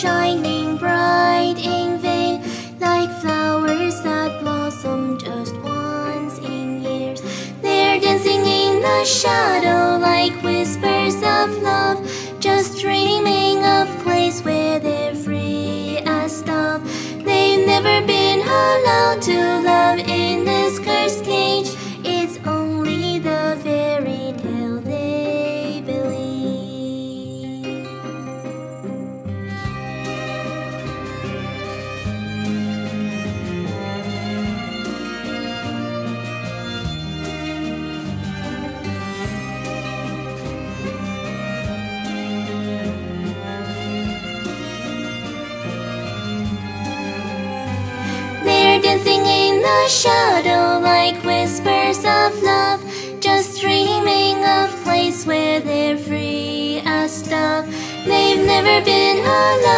shining. Shadow like whispers of love, just dreaming of place where they're free as dove. They've never been allowed